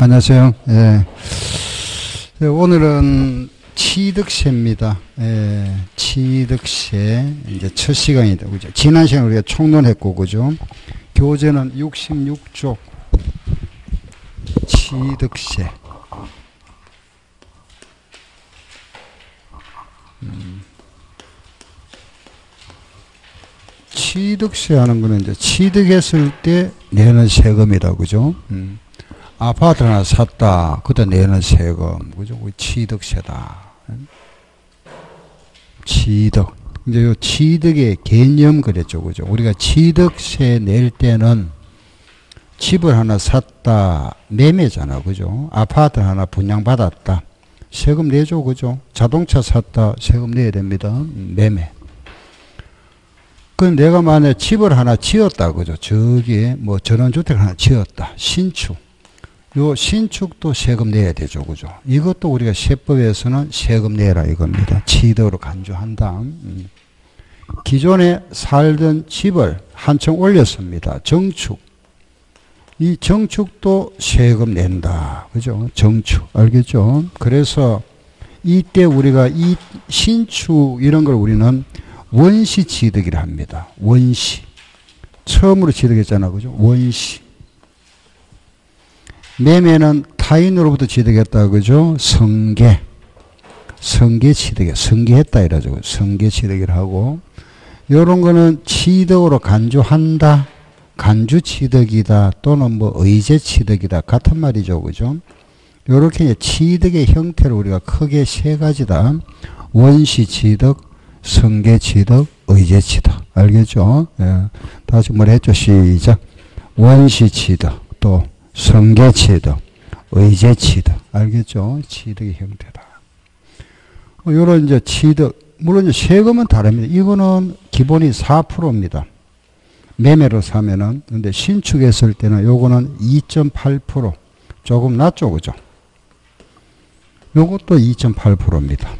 안녕하세요. 예. 네, 오늘은 취득세입니다. 예, 취득세 이제 첫 시간이다. 그죠? 지난 시간 우리가 총론했고 그죠? 교재는 66쪽 취득세. 음. 취득세 하는 거는 이제 취득했을 때 내는 세금이다. 그죠? 음. 아파트 하나 샀다. 그때 내는 세금. 그죠? 취득세다. 취득. 이제 요 취득의 개념 그랬죠. 그죠? 우리가 취득세 낼 때는 집을 하나 샀다. 매매잖아. 그죠? 아파트 하나 분양받았다. 세금 내죠. 그죠? 자동차 샀다. 세금 내야 됩니다. 매매. 그 내가 만약 집을 하나 지었다. 그죠? 저기 뭐 전원주택 하나 지었다. 신축. 요 신축도 세금 내야 되죠. 그죠? 이것도 우리가 세법에서는 세금 내라 이겁니다. 취득으로 간주한다. 음. 기존에 살던 집을 한층 올렸습니다. 정축. 이 정축도 세금 낸다. 그죠? 정축. 알겠죠? 그래서 이때 우리가 이 신축 이런 걸 우리는 원시 취득이라 합니다. 원시. 처음으로 취득했잖아. 그죠? 원시. 매매는 타인으로부터 취득했다 그죠? 성계. 성계 취득에 성계했다 이러죠. 성계 취득을 하고 요런 거는 취득으로 간주한다. 간주 취득이다 또는 뭐 의제 취득이다 같은 말이죠. 그죠? 요렇게 취득의 형태를 우리가 크게 세 가지다. 원시 취득, 성계 취득, 의제 취득. 알겠죠? 예. 다시 뭘 했죠? 시작. 원시 취득, 또 성계취득, 의제취득. 알겠죠? 취득의 형태다. 뭐 요런 이제 취득, 물론 이제 세금은 다릅니다. 이거는 기본이 4%입니다. 매매로 사면은. 근데 신축했을 때는 요거는 2.8% 조금 낮죠. 그죠? 요것도 2.8%입니다.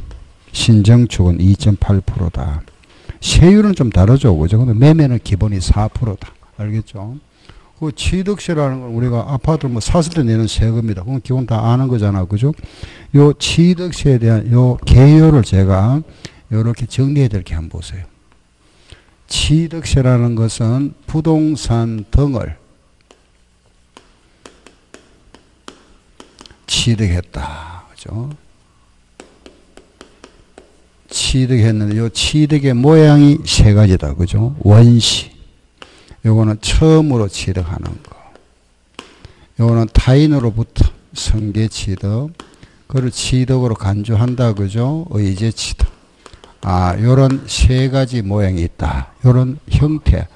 신정축은 2.8%다. 세율은 좀 다르죠. 그죠? 근데 매매는 기본이 4%다. 알겠죠? 그 취득세라는 건 우리가 아파트 뭐 샀을 때 내는 세금이다. 그건 기본 다 아는 거잖아. 그죠? 요 취득세에 대한 요 개요를 제가 요렇게 정리해야 될게 한번 보세요. 취득세라는 것은 부동산 등을 취득했다. 그죠? 취득했는데 요 취득의 모양이 세 가지다. 그죠? 원시, 요거는 처음으로 취득하는 거. 요거는 타인으로부터 성계 취득. 그걸 취득으로 간주한다. 그죠? 의제 취득. 아, 요런 세 가지 모양이 있다. 요런 형태.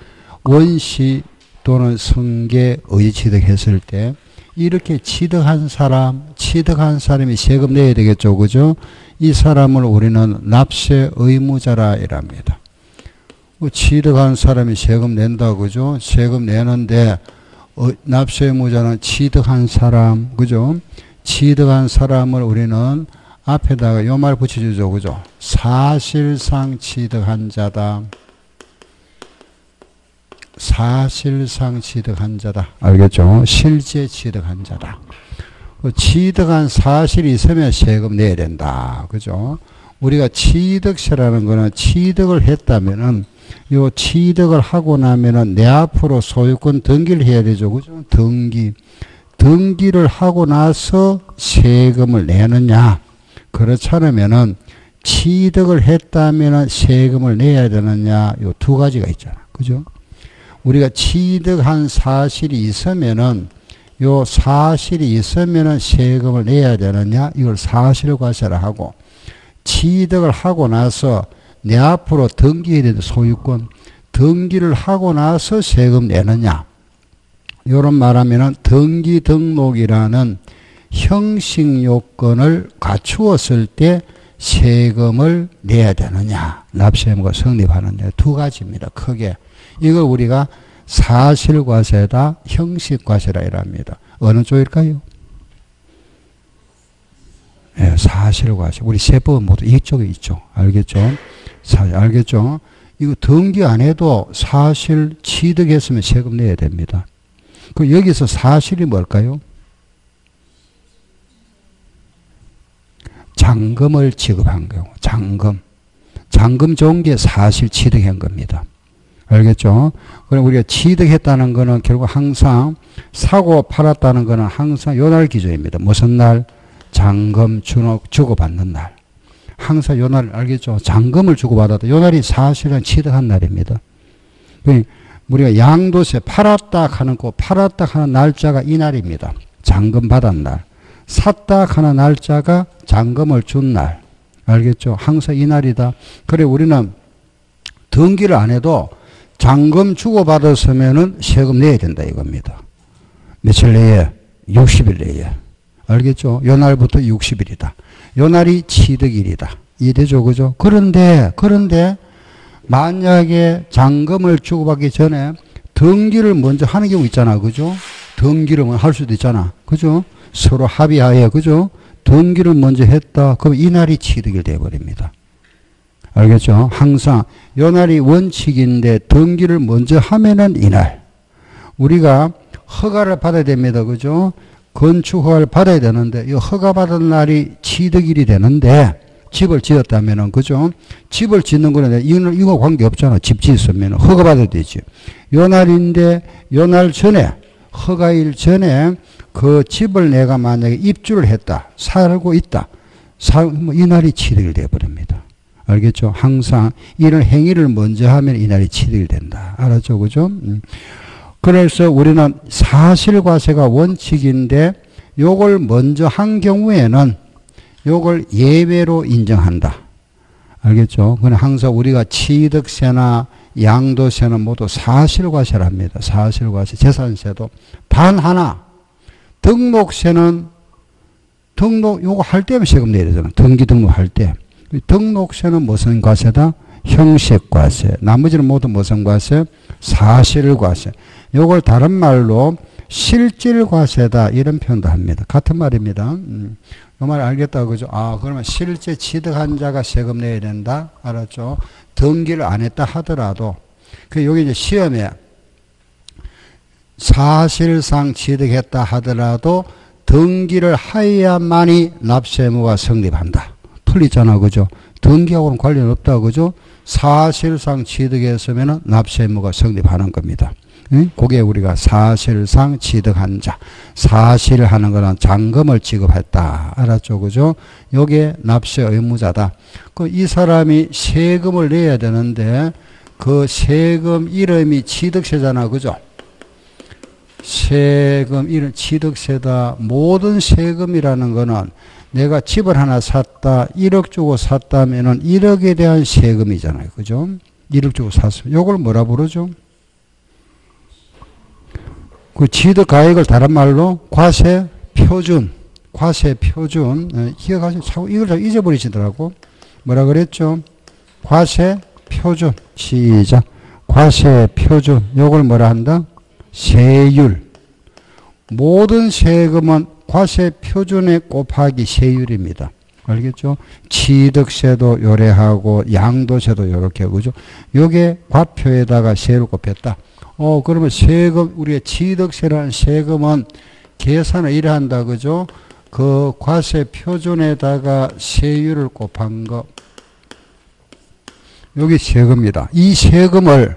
원시 또는 성계 의제 취득했을 때 이렇게 취득한 사람, 취득한 사람이 세금 내야 되겠죠. 그죠? 이 사람을 우리는 납세 의무자라 이랍니다. 뭐 취득한 사람이 세금 낸다 그죠? 세금 내는데 어, 납세 의무자는 취득한 사람 그죠? 취득한 사람을 우리는 앞에다가 요 말 붙여주죠 그죠? 사실상 취득한 자다. 사실상 취득한 자다. 알겠죠? 실제 취득한 자다. 그 취득한 사실이 있으면 세금 내야 된다. 그죠? 우리가 취득세라는 거는 취득을 했다면은 요 취득을 하고 나면은 내 앞으로 소유권 등기를 해야 되죠. 그죠? 등기. 등기를 하고 나서 세금을 내느냐. 그렇지 않으면은 취득을 했다면은 세금을 내야 되느냐. 요 두 가지가 있잖아. 그죠? 우리가 취득한 사실이 있으면은 요 사실이 있으면은 세금을 내야 되느냐. 이걸 사실과세라 하고 취득을 하고 나서 내 앞으로 등기해야 되는 소유권, 등기를 하고 나서 세금 내느냐. 이런 말하면은 등기 등록이라는 형식 요건을 갖추었을 때 세금을 내야 되느냐. 납세의무가 성립하느냐. 두 가지입니다. 크게. 이걸 우리가 사실과세다, 형식과세라 이랍니다. 어느 쪽일까요? 예, 사실과 실. 우리 세법은 모두 이쪽에 있죠. 알겠죠? 사, 알겠죠? 이거 등기 안 해도 사실 취득했으면 세금 내야 됩니다. 그 여기서 사실이 뭘까요? 잔금을 지급한 경우, 잔금. 잔금 좋은 게 사실 취득한 겁니다. 알겠죠? 그럼 우리가 취득했다는 거는 결국 항상 사고 팔았다는 거는 항상 요날 기조입니다. 무슨 날? 잔금 주고받는 날. 항상 요날 알겠죠? 잔금을 주고받았다. 요 날이 사실은 취득한 날입니다. 우리가 양도세 팔았다 하는 거 팔았다 하는 날짜가 이 날입니다. 잔금 받은 날. 샀다 하는 날짜가 잔금을 준 날. 알겠죠? 항상 이 날이다. 그래 우리는 등기를 안 해도 잔금 주고 받았으면은 세금 내야 된다 이겁니다. 며칠 내에? 60일 내에. 알겠죠? 요 날부터 60일이다. 요 날이 취득일이다. 이해되죠? 그죠? 그런데, 그런데, 만약에 잔금을 주고받기 전에 등기를 먼저 하는 경우 있잖아. 그죠? 등기를 할 수도 있잖아. 그죠? 서로 합의하에, 그죠? 등기를 먼저 했다. 그럼 이 날이 취득이 되어버립니다. 알겠죠? 항상 요 날이 원칙인데 등기를 먼저 하면은 이날. 우리가 허가를 받아야 됩니다. 그죠? 건축 허가를 받아야 되는데 이 허가 받은 날이 취득일이 되는데 집을 지었다면은 그죠? 집을 짓는 거는 이거 이거 관계 없잖아. 집 짓으면 허가 받아야 되지. 요 날인데 요 날 전에 허가일 전에 그 집을 내가 만약에 입주를 했다. 살고 있다. 사, 뭐 이 날이 취득이 되어버립니다. 알겠죠? 항상 이런 행위를 먼저 하면 이 날이 취득이 된다. 알았죠? 그죠? 음. 그래서 우리는 사실과세가 원칙인데 요걸 먼저 한 경우에는 요걸 예외로 인정한다. 알겠죠? 그건 항상 우리가 취득세나 양도세는 모두 사실과세랍니다. 사실과세, 재산세도 단 하나 등록세는 등록 요거 할 때면 세금 내야 되잖아. 등기 등록할 때. 등록세는 무슨 과세다? 형식과세. 나머지는 모두 무슨 과세? 사실 과세. 요걸 다른 말로 실질 과세다 이런 표현도 합니다. 같은 말입니다. 음. 요말 알겠다 그죠? 아 그러면 실제 취득한 자가 세금 내야 된다. 알았죠? 등기를 안 했다 하더라도 그 여기 이제 시험에 사실상 취득했다 하더라도 등기를 하여야만이 납세 의무가 성립한다. 풀리잖아, 그죠? 등기하고는 관련 없다, 그죠? 사실상 취득했으면 납세 의무가 성립하는 겁니다. 응? 그게 우리가 사실상 취득한 자. 사실 하는 거는 잔금을 지급했다. 알았죠? 그죠? 요게 납세 의무자다. 그 이 사람이 세금을 내야 되는데 그 세금 이름이 취득세잖아. 그죠? 세금, 이런 취득세다. 모든 세금이라는 거는 내가 집을 하나 샀다, 1억 주고 샀다면은 1억에 대한 세금이잖아요. 그죠? 1억 주고 샀으면. 요걸 뭐라 부르죠? 그 취득 가액을 다른 말로 과세 표준, 과세 표준, 어, 기억하시면 자꾸 이걸 잘 잊어버리시더라고. 뭐라 그랬죠? 과세 표준. 시작. 과세 표준. 요걸 뭐라 한다? 세율. 모든 세금은 과세 표준에 곱하기 세율입니다. 알겠죠? 취득세도 요래하고 양도세도 이렇게 그죠? 요게 과표에다가 세를 곱했다. 어 그러면 세금 우리의 취득세라는 세금은 계산을 이래 한다 그죠? 그 과세 표준에다가 세율을 곱한 거 여기 세금이다. 이 세금을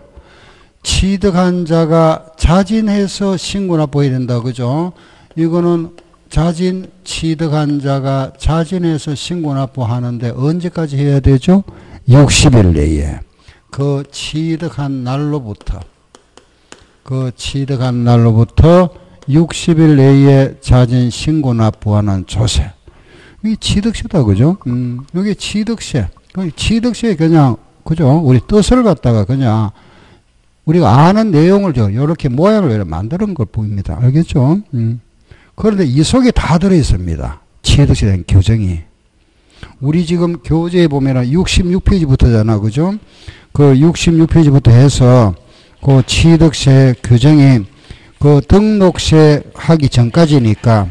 취득한 자가 자진해서 신고나 보여야 된다. 그죠? 이거는 자진 취득한 자가 자진해서 신고납부하는데 언제까지 해야 되죠? 60일 내에 그 취득한 날로부터 그 취득한 날로부터 60일 내에 자진 신고납부하는 조세 이 취득세다 그죠? 음, 여기 취득세 취득세 그냥 그죠? 우리 뜻을 갖다가 그냥 우리가 아는 내용을 저 이렇게 모양을 만드는 걸 보입니다. 알겠죠? 음. 그런데 이 속에 다 들어 있습니다. 취득세 대한 규정이. 우리 지금 교재에 보면은 66페이지부터잖아. 그죠? 그 66페이지부터 해서 그 취득세 규정이 그 등록세 하기 전까지니까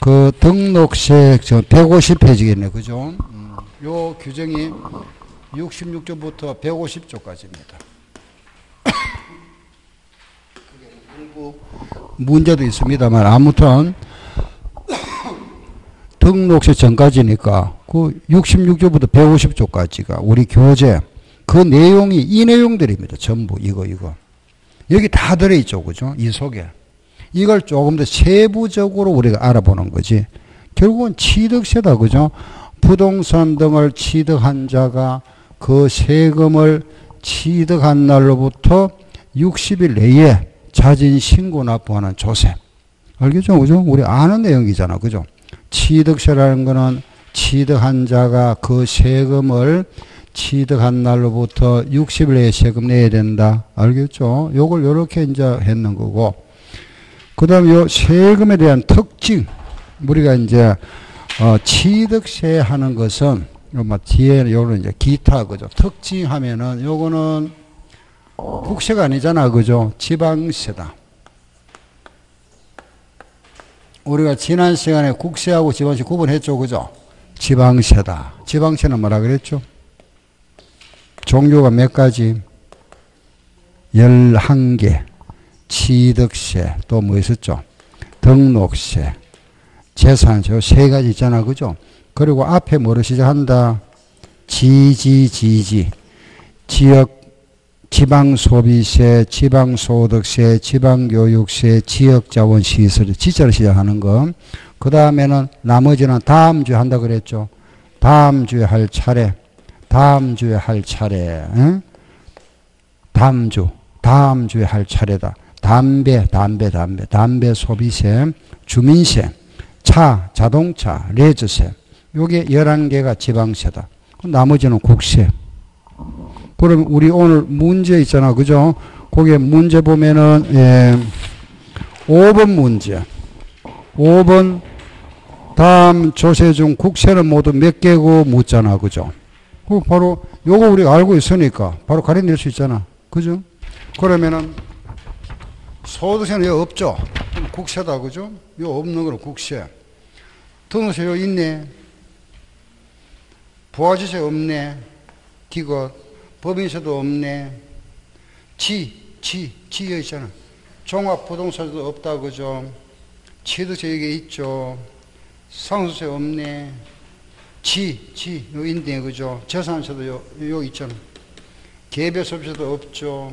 그 등록세 저 150페이지겠네. 그죠? 음. 요 규정이 66조부터 150조까지입니다. 문제도 있습니다만 아무튼 등록세 전까지니까 그 66조부터 150조까지가 우리 교재 그 내용이 이 내용들입니다. 전부 이거 이거. 여기 다 들어있죠. 그죠? 이 속에. 이걸 조금 더 세부적으로 우리가 알아보는 거지. 결국은 취득세다. 그죠? 부동산 등을 취득한 자가 그 세금을 취득한 날로부터 60일 내에 자진 신고 납부하는 조세. 알겠죠? 그죠? 우리 아는 내용이잖아. 그죠? 취득세라는 거는 취득한 자가 그 세금을 취득한 날로부터 60일 내에 세금 내야 된다. 알겠죠? 요걸 요렇게 이제 했는 거고. 그 다음에 요 세금에 대한 특징. 우리가 이제, 어, 취득세 하는 것은, 요 뒤에 요는 이제 기타, 그죠? 특징 하면은 요거는 국세가 아니잖아. 그죠? 지방세다. 우리가 지난 시간에 국세하고 지방세 구분했죠. 그죠? 지방세다. 지방세는 뭐라 그랬죠? 종류가 몇 가지? 11개. 취득세, 또 뭐 있었죠? 등록세, 재산세, 세 가지 있잖아. 그죠? 그리고 앞에 뭐로 시작한다? 지지지지. 지역 지방소비세, 지방소득세, 지방교육세, 지역자원시설, 지자로 시작하는 거. 그 다음에는 나머지는 다음 주에 한다 그랬죠. 다음 주에 할 차례, 다음 주에 할 차례, 응? 다음 주, 다음 주에 할 차례다. 담배, 담배, 담배, 담배 소비세, 주민세, 차, 자동차, 레저세. 요게 11개가 지방세다. 나머지는 국세. 그럼 우리 오늘 문제 있잖아. 그죠? 거기에 문제 보면은, 예, 5번 문제. 5번 다음 조세 중 국세는 모두 몇 개고 묻잖아. 그죠? 그 바로 요거 우리가 알고 있으니까 바로 가려낼 수 있잖아. 그죠? 그러면은 소득세는 여기 없죠? 국세다. 그죠? 요 없는 거는 국세. 등록세 요 있네. 부가지세 없네. 디귿. 법인세도 없네. 지, 지, 지여 있잖아. 종합부동산도 없다, 그죠? 취득세 여기 있죠. 상수세 없네. 지, 지, 요 있네, 그죠? 재산세도 요, 요 있잖아. 개별소비세도 없죠.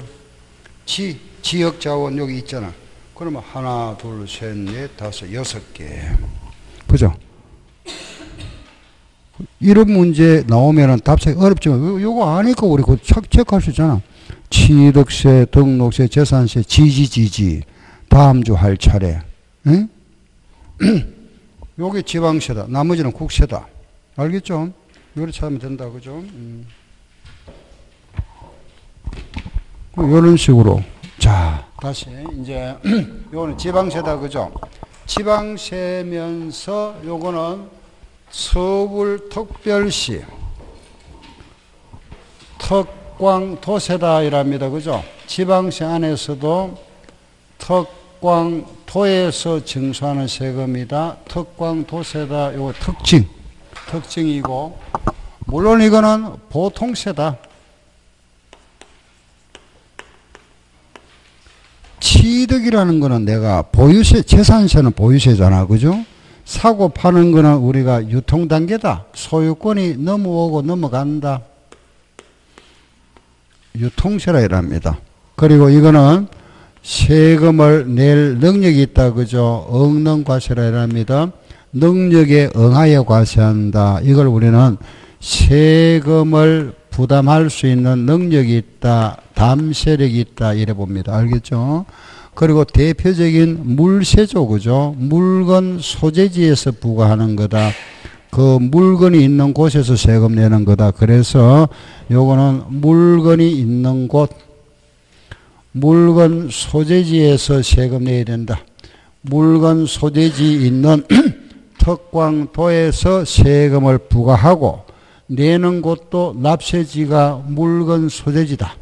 지, 지역자원 여기 있잖아. 그러면 하나, 둘, 셋, 넷, 다섯, 여섯 개. 그죠? 이런 문제 나오면은 답하기 어렵지만 요거 아니까 우리 그 체크할 수 있잖아. 취득세, 등록세, 재산세, 지지지지 다음 주 할 차례. 응? 요게 지방세다. 나머지는 국세다. 알겠죠? 요리 찾으면 된다. 그죠? 음. 이런 식으로. 자, 다시 이제 요거는 지방세다. 그죠? 지방세면서 요거는 서울 특별시 특광도세다 이랍니다. 그죠? 지방시 안에서도 특광도에서 징수하는 세금이다. 특광도세다. 요거 특징. 특징이고 물론 이거는 보통세다. 취득이라는 거는 내가 보유세, 재산세는 보유세잖아. 그죠? 사고 파는 거는 우리가 유통 단계다. 소유권이 넘어오고 넘어간다. 유통세라 이랍니다. 그리고 이거는 세금을 낼 능력이 있다. 그죠? 응능 과세라 이랍니다. 능력에 응하여 과세한다. 이걸 우리는 세금을 부담할 수 있는 능력이 있다. 담세력이 있다. 이래 봅니다. 알겠죠? 그리고 대표적인 물세조 그죠? 물건 소재지에서 부과하는 거다. 그 물건이 있는 곳에서 세금 내는 거다. 그래서 요거는 물건이 있는 곳, 물건 소재지에서 세금 내야 된다. 물건 소재지 있는 특광도에서 세금을 부과하고 내는 곳도 납세지가 물건 소재지다.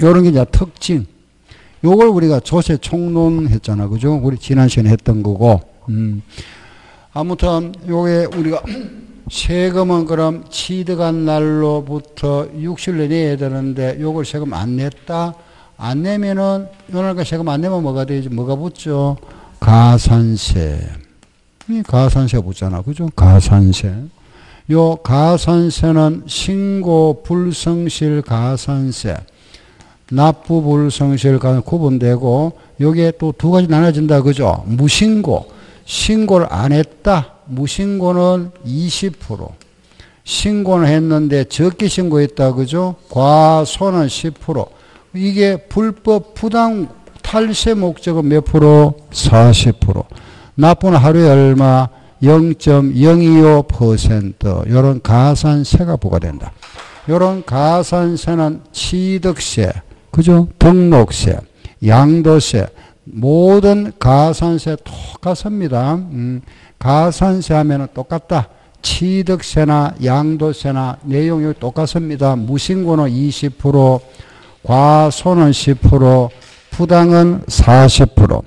요런 게 이제 특징. 요걸 우리가 조세 총론했잖아. 그죠? 우리 지난 시간에 했던 거고. 음. 아무튼 요게 우리가 세금은 그럼 취득한 날로부터 60일 내야 되는데 요걸 세금 안 냈다. 안 내면은 요날까 세금 안 내면 뭐가 되지? 뭐가 붙죠? 가산세. 이 가산세 붙잖아. 그죠? 가산세. 요 가산세는 신고 불성실 가산세, 납부 불성실 가산 구분되고 요게 또두 가지 나눠진다. 그죠? 무신고. 신고를 안 했다. 무신고는 20%. 신고는 했는데 적게 신고했다. 그죠? 과소는 10%. 이게 불법 부당 탈세 목적은 몇 프로? 40%. 납부는 하루에 얼마? 0.025% 이런 가산세가 부과된다. 이런 가산세는 취득세, 그죠? 등록세, 양도세, 모든 가산세 똑같습니다. 음, 가산세 하면 똑같다. 취득세나 양도세나 내용이 똑같습니다. 무신고는 20%, 과소는 10%, 부당은 40%.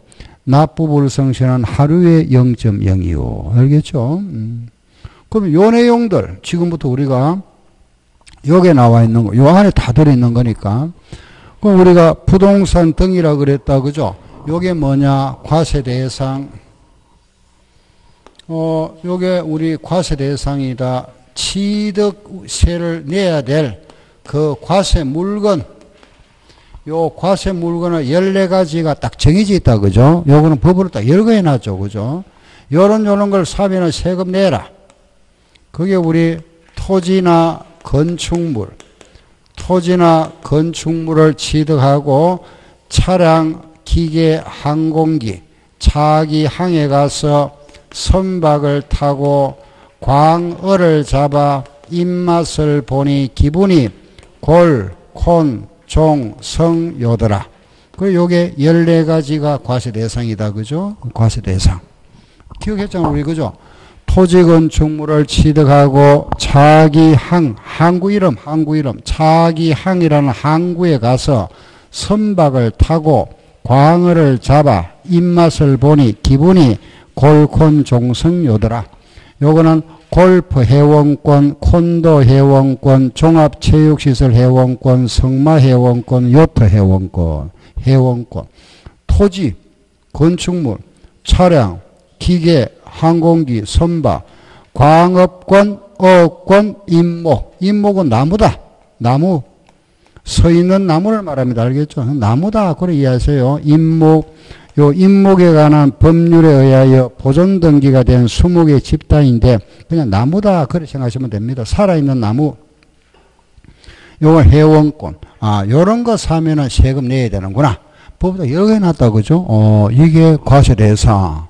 납부불성시는 하루에 0.025. 알겠죠? 음. 그럼 요 내용들, 지금부터 우리가 여기에 나와 있는 거, 요 안에 다 들어있는 거니까. 그럼 우리가 부동산 등이라 그랬다, 그죠? 요게 뭐냐? 과세 대상. 어, 요게 우리 과세 대상이다. 취득세를 내야 될 그 과세 물건, 요 과세 물건은 14가지가 딱 정해져 있다, 그죠? 요거는 법으로 딱 열거해 놨죠, 그죠? 요런, 요런 걸 사면은 세금 내라. 그게 우리 토지나 건축물, 토지나 건축물을 취득하고 차량, 기계, 항공기, 차기 항에 가서 선박을 타고 광어를 잡아 입맛을 보니 기분이 골, 콘, 종, 성, 요더라. 그 요게 14가지가 과세 대상이다. 그죠? 과세 대상. 기억했잖아, 우리. 그죠? 토지 건축물을 취득하고 차기 항, 항구 이름, 항구 이름, 차기 항이라는 항구에 가서 선박을 타고 광어를 잡아 입맛을 보니 기분이 골콘 종성 요더라. 요거는 골프 회원권, 콘도 회원권, 종합체육시설 회원권, 성마 회원권, 요트 회원권, 회원권, 토지, 건축물, 차량, 기계, 항공기, 선박, 광업권, 어권, 임목. 임목은 나무다. 나무. 서 있는 나무를 말합니다. 알겠죠? 나무다. 그래 이해하세요. 임목. 요 임목에 관한 법률에 의하여 보존 등기가 된 수목의 집단인데 그냥 나무다 그렇게 생각하시면 됩니다. 살아있는 나무. 요거 회원권. 아, 요런 거 사면은 세금 내야 되는구나. 여러 개 놨다 그죠? 어, 이게 과세 대상.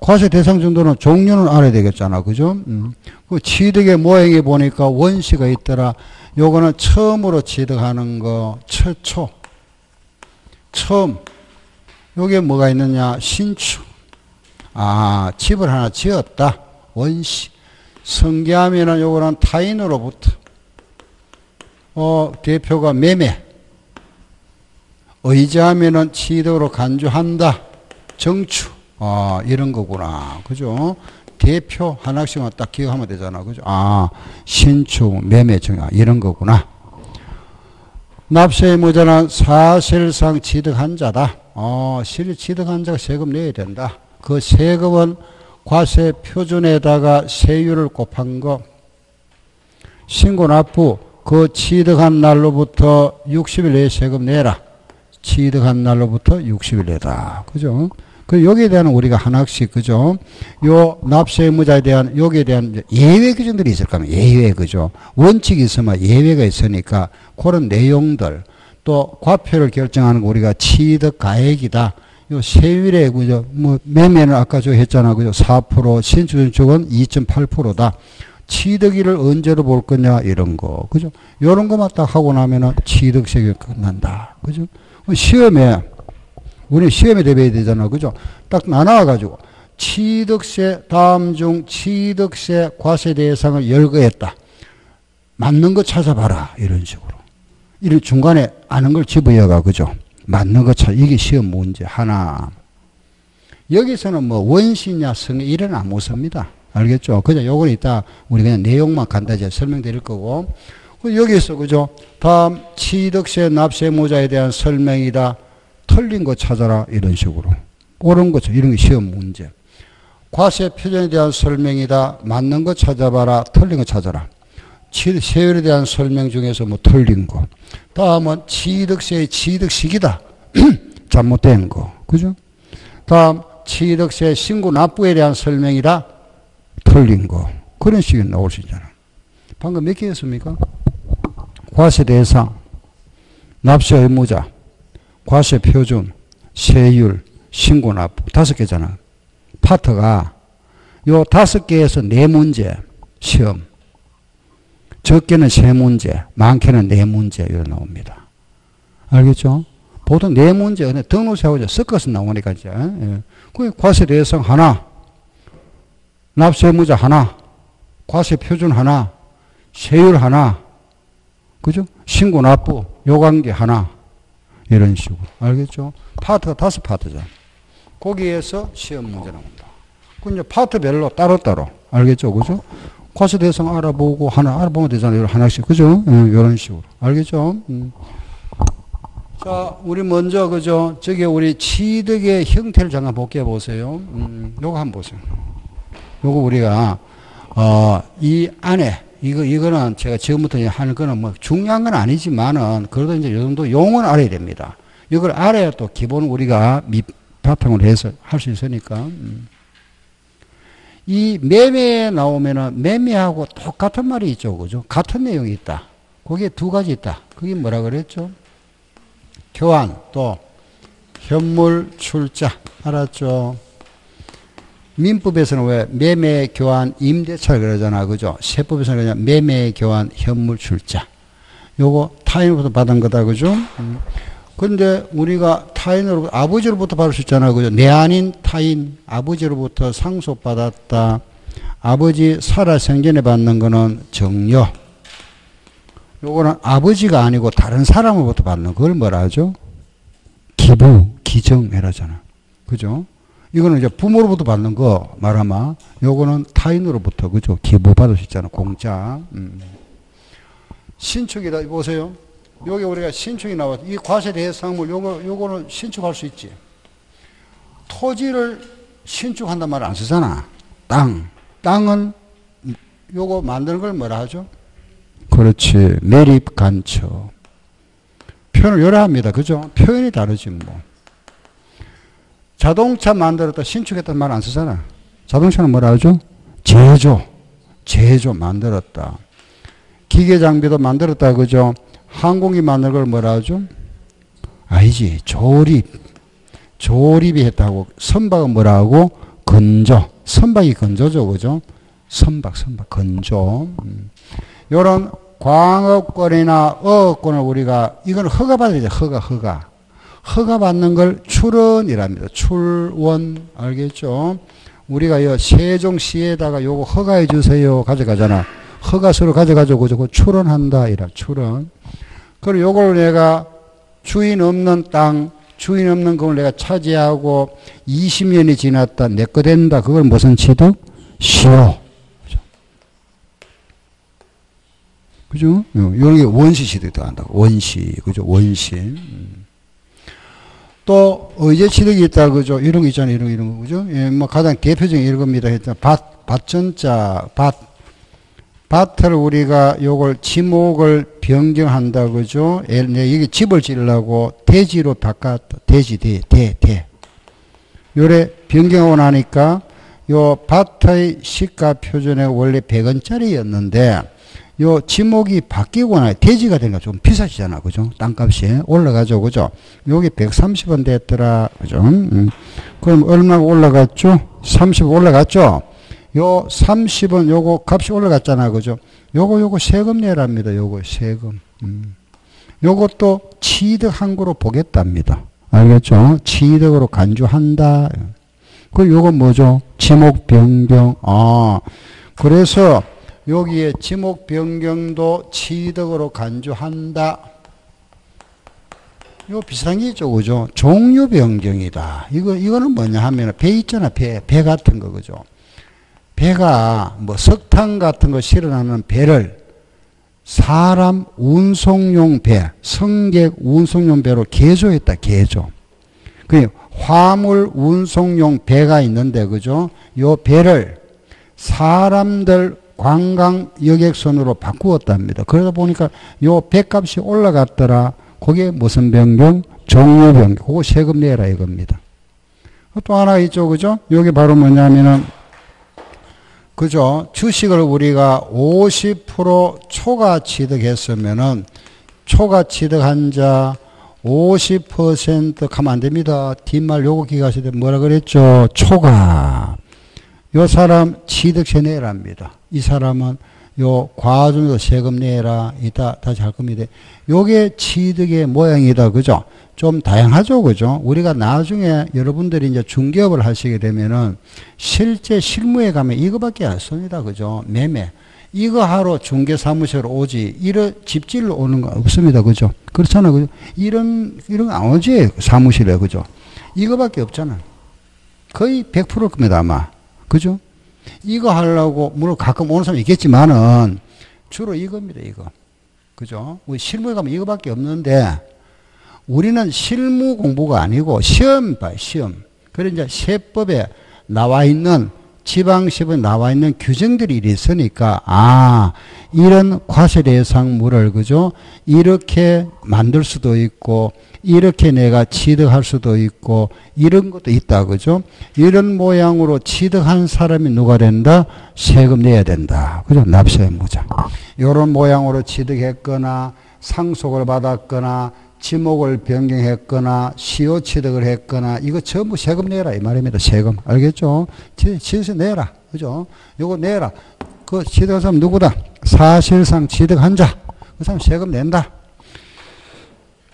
과세 대상 정도는 종류는 알아야 되겠잖아. 그죠? 음. 그 취득의 모양에 보니까 원시가 있더라. 요거는 처음으로 취득하는 거, 최초. 처음. 요게 뭐가 있느냐? 신축. 아, 집을 하나 지었다. 원시. 성계하면은 요거는 타인으로부터. 어, 대표가 매매. 의지하면은 취득으로 간주한다. 정추. 아, 이런 거구나. 그죠? 대표 하나씩만 딱 기억하면 되잖아. 그죠? 아, 신축, 매매, 정아, 이런 거구나. 납세의 무자는 사실상 취득한 자다. 어, 실 취득한 자가 세금 내야 된다. 그 세금은 과세 표준에다가 세율을 곱한 거. 신고 납부, 그 취득한 날로부터 60일 내에 세금 내라. 취득한 날로부터 60일 내다. 그죠? 그 여기에 대한 우리가 하나씩 그죠? 요 납세 의무자에 대한 여기에 대한 예외 규정들이 있을 겁니다. 예외 그죠? 원칙이 있으면 예외가 있으니까 그런 내용들 또 과표를 결정하는 거 우리가 취득 가액이다. 요 세율에 그죠? 뭐 매매는 아까 저 했잖아 그죠? 4% 신주전축은 2.8%다. 취득일을 언제로 볼 거냐 이런 거 그죠? 요런 것만 딱 하고 나면은 취득세가 끝난다. 그죠? 시험에 우리 시험에 대비해야 되잖아. 그죠? 딱 나눠가지고 취득세 다음 중 취득세 과세 대상을 열거했다. 맞는 거 찾아봐라. 이런 식으로. 이런 중간에 아는 걸 집어여가 그죠? 맞는 거 찾아. 이게 시험 문제 하나. 여기서는 뭐 원시냐 성이 이런 안 묻습니다. 알겠죠? 그죠? 요건 이따 우리 그냥 내용만 간단히 설명드릴 거고. 여기서 그죠? 다음 취득세 납세 모자에 대한 설명이다. 틀린 거 찾아라 이런 식으로 옳은 거 이런 게 시험 문제 과세 표준에 대한 설명이다. 맞는 거 찾아봐라. 틀린 거 찾아라. 세율에 대한 설명 중에서 뭐 틀린 거. 다음은 취득세의 취득식이다. 잘못된 거. 그죠? 다음 취득세 신고 납부에 대한 설명이다. 틀린 거. 그런 식이 나올 수 있잖아. 방금 몇 개였습니까? 과세 대상, 납세 의무자, 과세 표준, 세율, 신고 납부. 다섯 개잖아. 파트가 요 다섯 개에서 네 문제 시험. 적게는 세 문제, 많게는 네 문제 이렇게 나옵니다. 알겠죠? 보통 네 문제, 등록세하고 섞어서 나오니까 이제. 예. 그 과세 대상 하나, 납세 의무자 하나, 과세 표준 하나, 세율 하나, 그죠? 신고 납부, 요관계 하나. 이런 식으로. 알겠죠? 파트가 다섯 파트잖아. 거기에서 시험 문제 나온다. 그 이제 파트별로 따로따로. 알겠죠? 그죠? 과세 대상 알아보고 하나 알아보면 되잖아요. 하나씩. 그죠? 응, 이런 식으로. 알겠죠? 음. 자, 우리 먼저, 그죠? 저게 우리 취득의 형태를 잠깐 볼게 보세요. 음, 요거 한번 보세요. 요거 우리가, 어, 이 안에, 이거, 이거는 제가 지금부터 하는 거는 뭐 중요한 건 아니지만은, 그래도 이제 요 정도 용어는 알아야 됩니다. 이걸 알아야 또 기본 우리가 밑 바탕으로 해서 할 수 있으니까. 음. 이 매매에 나오면은 매매하고 똑같은 말이 있죠. 그죠? 같은 내용이 있다. 거기에 두 가지 있다. 그게 뭐라 그랬죠? 교환 또 현물 출자 알았죠? 민법에서는 왜 매매 교환 임대차 그러잖아. 그죠? 세법에서는 그냥 매매 교환 현물 출자. 요거 타인으로부터 받은 거다. 그죠? 음. 근데 우리가 타인으로부터, 아버지로부터 받을 수 있잖아. 그죠? 내 아닌 타인, 아버지로부터 상속받았다. 아버지 살아 생전에 받는 거는 정려. 요거는 아버지가 아니고 다른 사람으로부터 받는 그걸 뭐라 하죠? 기부, 기정해라잖아. 그죠? 이거는 이제 부모로부터 받는 거 말하마. 요거는 타인으로부터, 그죠? 기부 받을 수 있잖아. 공짜. 음. 신축이다. 보세요. 여기 우리가 신축이 나왔, 이 과세 대상물, 요거, 요거는 신축할 수 있지. 토지를 신축한단 말 안 쓰잖아. 땅. 땅은 요거 만드는 걸 뭐라 하죠? 그렇지. 매립 간첩. 표현을 여러 합니다. 그죠? 표현이 다르지 뭐. 자동차 만들었다, 신축했다는 말 안 쓰잖아. 자동차는 뭐라 하죠? 제조. 제조 만들었다. 기계 장비도 만들었다. 그죠? 항공기 만든 걸 뭐라 하죠? 아니지. 조립. 조립이 했다고. 선박은 뭐라 하고? 건조. 선박이 건조죠. 그죠? 선박, 선박, 건조. 음. 요런 광업권이나 어업권을 우리가, 이건 허가받아야 돼. 허가, 허가. 허가받는 걸 출원이랍니다. 출원. 알겠죠? 우리가 이 세종시에다가 요거 허가해 주세요. 가져가잖아. 허가서를 가져가지고 그저 출원한다. 이라 출원. 그리고 요걸 내가 주인 없는 땅, 주인 없는 걸 내가 차지하고 20년이 지났다. 내 거 된다. 그걸 무슨 취득? 시효. 그죠? 이런 게 원시 취득도 한다고. 원시. 그죠? 원시. 음. 또, 의제 취득이 있다. 그죠? 이런 거 있잖아요. 이런 거, 이런 거. 그죠? 예, 뭐 가장 대표적인 이런 겁니다. 했다. 밭, 밭전자, 밭. 밭을 우리가 요걸 지목을 변경한다 그죠? 여기 집을 지으려고 대지로 바꿨다. 대지 대, 대, 대. 요래 변경하고 나니까 요 밭의 시가 표준에 원래 100원짜리였는데 요 지목이 바뀌고 나니 대지가 되니까 좀 비싸지잖아. 그죠? 땅값이 올라가죠. 그죠? 여기 130원 됐더라. 그죠? 음. 그럼 얼마 올라갔죠? 30 올라갔죠? 요 30원 요거 값이 올라갔잖아. 그죠? 요거 요거 세금 내랍니다. 요거 세금. 음. 요것도 취득한 거로 보겠답니다. 알겠죠? 취득으로 간주한다. 그 요거 뭐죠? 지목 변경. 아. 그래서 여기에 지목 변경도 취득으로 간주한다. 요 비슷한 게 있죠. 그죠? 종류 변경이다. 이거, 이거는 뭐냐 하면 배 있잖아. 배. 배 같은 거. 그죠? 배가 뭐 석탄 같은 거 실어나는 배를 사람 운송용 배, 성객 운송용 배로 개조했다, 개조. 그 화물 운송용 배가 있는데 그죠? 요 배를 사람들 관광 여객선으로 바꾸었답니다. 그러다 보니까 요 배값이 올라갔더라. 그게 무슨 변경? 종료 변경. 그거 세금 내라 이겁니다. 또 하나 있죠. 그죠? 여기 바로 뭐냐면은 그죠? 주식을 우리가 50% 초과 취득했으면은 초과 취득한 자 50% 가면 안 됩니다. 뒷말 요거 기가시대 뭐라 그랬죠? 초과. 요 사람 취득세 내랍니다. 이 사람은 요 과중에서 세금 내라. 이따 다시 할 겁니다. 요게 취득의 모양이다. 그죠? 좀 다양하죠. 그죠? 우리가 나중에 여러분들이 이제 중개업을 하시게 되면은 실제 실무에 가면 이거밖에 없습니다. 그죠? 매매. 이거 하러 중개사무소로 오지, 이런 집질로 오는 거 없습니다. 그죠? 그렇잖아. 그죠? 이런, 이런 거안 오지, 사무실에. 그죠? 이거밖에 없잖아. 거의 100%일 겁니다. 아마. 그죠? 이거 하려고, 물론 가끔 오는 사람 있겠지만은, 주로 이겁니다. 이거. 그죠? 우리 실무에 가면 이거밖에 없는데, 우리는 실무 공부가 아니고 시험 봐, 시험. 그래 이제 세법에 나와 있는 지방시법에 나와 있는 규정들이 있으니까 아 이런 과세대상물을 그죠? 이렇게 만들 수도 있고 이렇게 내가 취득할 수도 있고 이런 것도 있다 그죠? 이런 모양으로 취득한 사람이 누가 된다? 세금 내야 된다 그죠? 납세 무장. 이런 모양으로 취득했거나 상속을 받았거나 지목을 변경했거나 시효 취득을 했거나 이거 전부 세금 내라 이 말입니다. 세금 알겠죠? 취득세 내라 그죠? 요거 내라. 그 취득한 사람 누구다? 사실상 취득한 자. 그 사람 세금 낸다.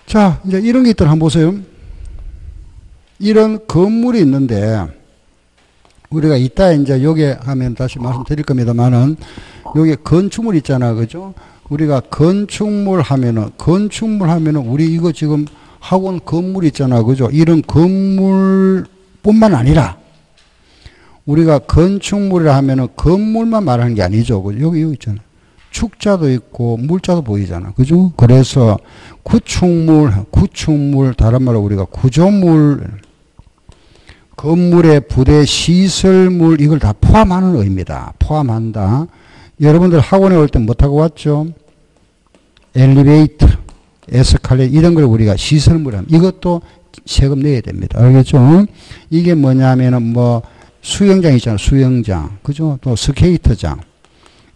자 이제 이런 게 있더라 한번 보세요. 이런 건물이 있는데 우리가 이따 이제 여기 하면 다시 말씀드릴 겁니다만은 여기 건축물 있잖아 그죠? 우리가 건축물 하면은 건축물 하면은 우리 이거 지금 학원 건물 있잖아. 그죠? 이런 건물뿐만 아니라 우리가 건축물이라 하면은 건물만 말하는 게 아니죠. 그죠? 여기 여기 있잖아. 축자도 있고 물자도 보이잖아. 그죠? 그래서 구축물 구축물 다른 말로 우리가 구조물 건물의 부대 시설물 이걸 다 포함하는 의미다. 포함한다 여러분들 학원에 올 때 못하고 왔죠 엘리베이터, 에스컬레이터 이런 걸 우리가 시설물 하면 이것도 세금 내야 됩니다. 알겠죠? 이게 뭐냐면은 뭐 수영장 있잖아. 수영장. 그죠? 또 스케이트장.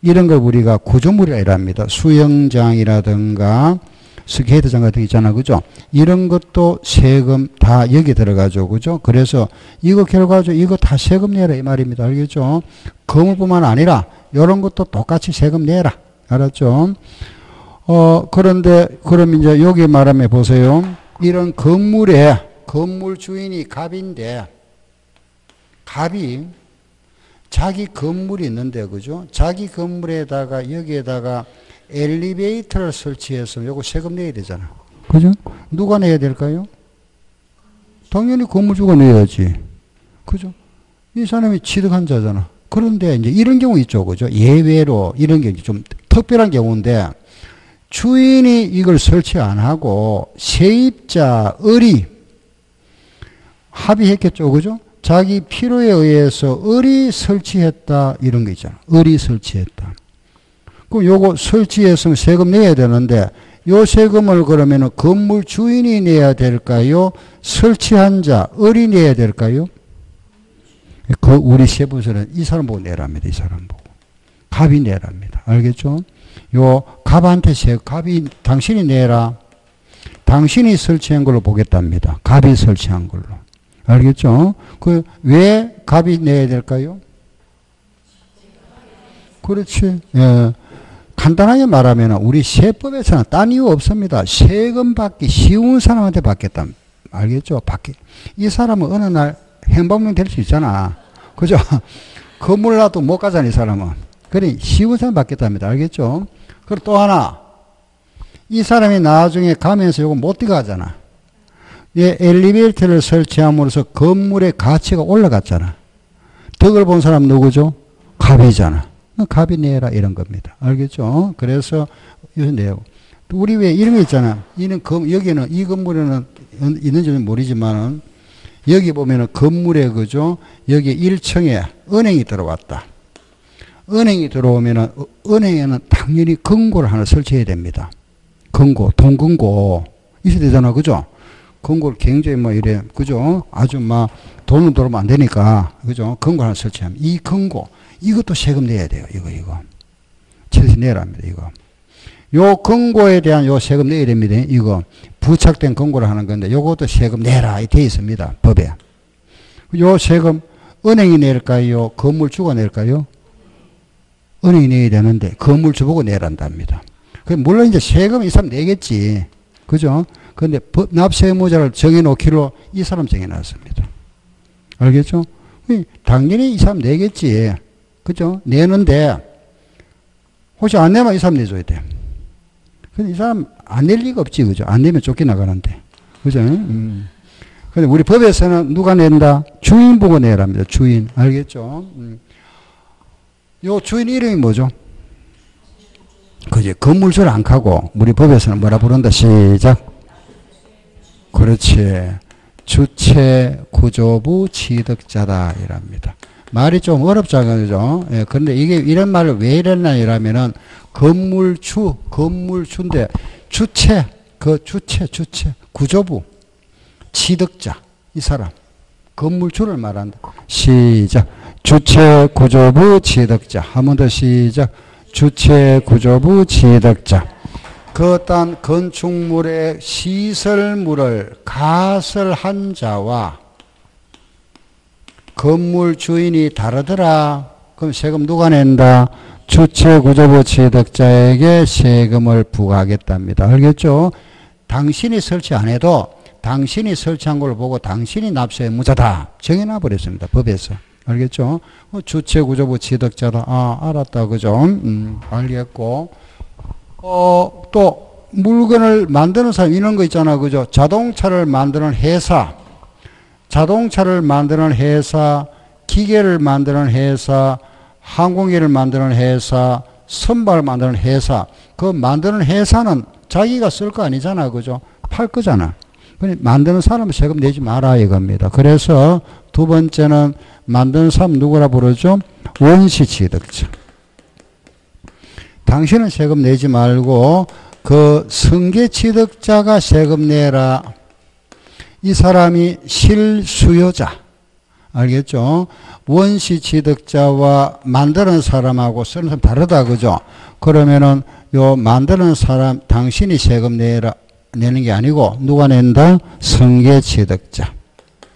이런 걸 우리가 구조물이라 이랍니다. 수영장이라든가 스케이트장 같은 게 있잖아. 그죠? 이런 것도 세금 다 여기 들어가죠. 그죠? 그래서 이거 결과적으로 이거 다 세금 내라 이 말입니다. 알겠죠? 건물뿐만 아니라 이런 것도 똑같이 세금 내라. 알았죠? 어, 그런데, 그럼 이제 여기 말하면 보세요. 이런 건물에, 건물 주인이 갑인데, 갑이 자기 건물이 있는데, 그죠? 자기 건물에다가, 여기에다가 엘리베이터를 설치해서 요거 세금 내야 되잖아. 그죠? 누가 내야 될까요? 당연히 건물주가 내야지. 그죠? 이 사람이 취득한 자잖아. 그런데 이제 이런 경우 있죠. 그죠? 예외로 이런 게 좀 특별한 경우인데, 주인이 이걸 설치 안 하고 세입자 을이 합의했겠죠. 그죠? 자기 필요에 의해서 을이 설치했다 이런 거 있잖아. 을이 설치했다. 그럼 요거 설치해서 세금 내야 되는데 요 세금을 그러면 건물 주인이 내야 될까요? 설치한 자 을이 내야 될까요? 그 우리 세부서는 이 사람 보고 내랍니다. 이 사람 보고. 갑이 내랍니다. 알겠죠? 요 갑한테 세 갑이 당신이 내라. 당신이 설치한 걸로 보겠답니다. 갑이 설치한 걸로. 알겠죠? 그 왜 갑이 내야 될까요? 그렇지. 예. 간단하게 말하면 우리 세법에서는 딴 이유 없습니다. 세금 받기 쉬운 사람한테 받겠다. 알겠죠? 받기. 이 사람은 어느 날 행방명 될 수 있잖아. 그죠? 건물 놔도 못 가잖아, 이 사람은. 그래, 쉬운 사람 받겠답니다. 알겠죠? 그리고 또 하나, 이 사람이 나중에 가면서 이거 못 들어가잖아. 예, 엘리베이터를 설치함으로써 건물의 가치가 올라갔잖아. 덕을 본 사람 누구죠? 갑이잖아. 갑이 내라 이런 겁니다. 알겠죠? 그래서 이거 내고. 우리 왜 이런 거 있잖아. 이는 금, 여기는 이 건물에는 있는지 모르지만은 여기 보면은 건물에 그죠? 여기 1층에 은행이 들어왔다. 은행이 들어오면은 어, 은행에는 당연히 금고를 하나 설치해야 됩니다. 금고, 돈금고 있어야 되잖아, 그죠? 금고를 굉장히 뭐 이래, 그죠? 아주 막 돈은 들어오면 안 되니까, 그죠? 금고 하나 설치하면 이 금고 이것도 세금 내야 돼요, 이거 이거. 최소 내라합니다, 이거. 요 금고에 대한 요 세금 내야 됩니다. 이거 부착된 금고를 하는 건데 요것도 세금 내라 돼 있습니다. 법에. 요 세금 은행이 낼까요? 건물주가 낼까요? 은행이 내야 되는데 건물주 보고 내란답니다. 물론 이제 세금 이 사람 내겠지. 그죠? 근데 납세 의무자를 정해놓기로 이 사람 정해놨습니다. 알겠죠? 당연히 이 사람 내겠지. 그죠? 내는데 혹시 안 내면 이 사람 내줘야 돼. 근데 이 사람 안 낼 리가 없지, 그죠? 안 내면 쫓겨나가는데. 그죠? 음. 근데 우리 법에서는 누가 낸다? 주인 보고 내랍니다. 주인. 알겠죠? 음. 요 주인 이름이 뭐죠? 그지? 건물주를 안 가고, 우리 법에서는 뭐라 부른다? 시작. 그렇지. 주체 구조부 취득자다. 이랍니다. 말이 좀 어렵잖아요. 예, 그런데 이게 이런 말을 왜 이랬나 이라면은 건물주, 건물주인데 주체, 그 주체, 주체, 구조부, 취득자, 이 사람. 건물주를 말한다. 시작. 주체, 구조부, 취득자. 한 번 더 시작. 주체, 구조부, 취득자. 그 어떤 건축물의 시설물을 가설한 자와 건물 주인이 다르더라. 그럼 세금 누가 낸다? 주체 구조부 취득자에게 세금을 부과하겠답니다. 알겠죠? 당신이 설치 안 해도 당신이 설치한 걸 보고 당신이 납세 무자다. 정해놔 버렸습니다. 법에서. 알겠죠? 어, 주체 구조부 취득자다. 아, 알았다. 그죠? 음, 알겠고. 어, 또 물건을 만드는 사람 이런 거 있잖아. 그죠? 자동차를 만드는 회사. 자동차를 만드는 회사, 기계를 만드는 회사, 항공기를 만드는 회사, 선박을 만드는 회사, 그 만드는 회사는 자기가 쓸 거 아니잖아. 그죠? 팔 거잖아. 만드는 사람은 세금 내지 마라 이겁니다. 그래서 두 번째는 만드는 사람 누구라 부르죠? 원시 취득자. 당신은 세금 내지 말고 그 승계 취득자가 세금 내라. 이 사람이 실수요자. 알겠죠? 원시 취득자와 만드는 사람하고 쓰는 사람 다르다, 그죠? 그러면은 요 만드는 사람, 당신이 세금 내라, 내는 게 아니고, 누가 낸다? 성계 취득자.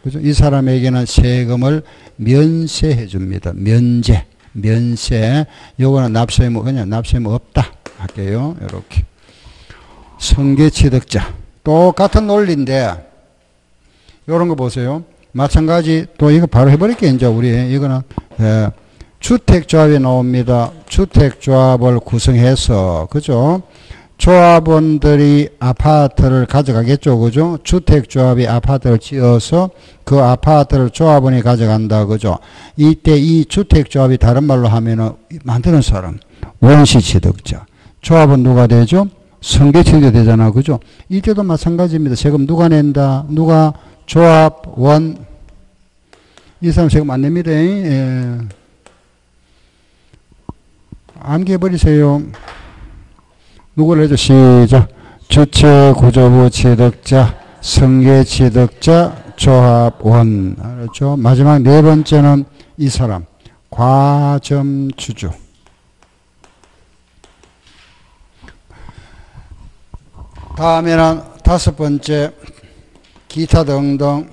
그죠? 이 사람에게는 세금을 면세해 줍니다. 면제. 면세. 요거는 납세 의무, 그냥 납세 의무 없다. 할게요. 요렇게. 성계 취득자. 똑같은 논리인데, 요런 거 보세요. 마찬가지 또 이거 바로 해버릴게요. 이제 우리 이거는 예, 주택조합이 나옵니다. 주택조합을 구성해서 그죠? 조합원들이 아파트를 가져가겠죠. 그죠? 주택조합이 아파트를 지어서 그 아파트를 조합원이 가져간다. 그죠? 이때 이 주택조합이 다른 말로 하면은 만드는 사람, 원시 취득자. 조합은 누가 되죠? 성계 취득 되잖아. 그죠? 이때도 마찬가지입니다. 세금 누가 낸다? 누가 조합, 원. 이 사람 세금 안 냅니다. 예. 암기해버리세요. 누구를 해줘? 시작. 주체, 구조부, 취득자, 성계 취득자, 조합원. 알았죠? 마지막 네 번째는 이 사람. 과점주주. 다음에는 다섯 번째 기타 등등.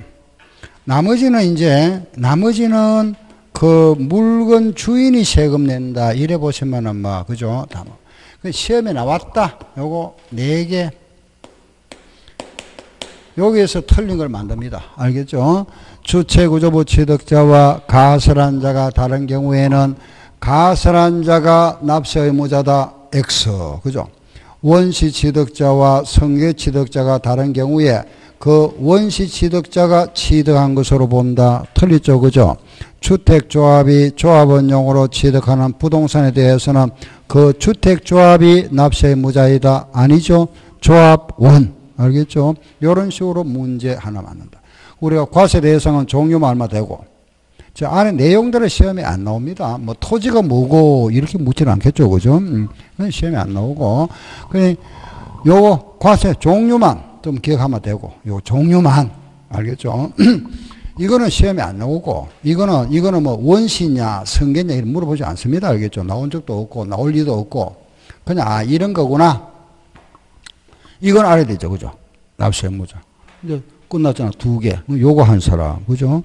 나머지는 이제, 나머지는 그 물건 주인이 세금 낸다. 이래 보시면은 뭐, 그죠? 다 뭐. 그 시험에 나왔다. 요거 네 개. 여기에서 틀린 걸 만듭니다. 알겠죠? 주체구조부 취득자와 가설한 자가 다른 경우에는 가설한 자가 납세 의무자다. X. 그죠? 원시 취득자와 성계 취득자가 다른 경우에 그 원시 취득자가 취득한 것으로 본다. 틀리죠. 그죠? 주택조합이 조합원용으로 취득하는 부동산에 대해서는 그 주택조합이 납세 무자이다. 아니죠. 조합원. 알겠죠? 이런 식으로 문제 하나 맞는다. 우리가 과세 대상은 종류만 얼마 되고 저 안에 내용들은 시험에 안 나옵니다. 뭐 토지가 뭐고 이렇게 묻지는 않겠죠, 그죠? 음, 시험에 안 나오고 그냥 요 과세 종류만 좀 기억하면 되고 요 종류만 알겠죠? 이거는 시험에 안 나오고 이거는 이거는 뭐 원시냐 성계냐 이런 물어보지 않습니다. 알겠죠? 나온 적도 없고 나올 리도 없고 그냥 아 이런 거구나. 이건 알아야 되죠, 그죠? 납세 의무자. 이제 끝났잖아 두 개. 요거 한 사람, 그죠?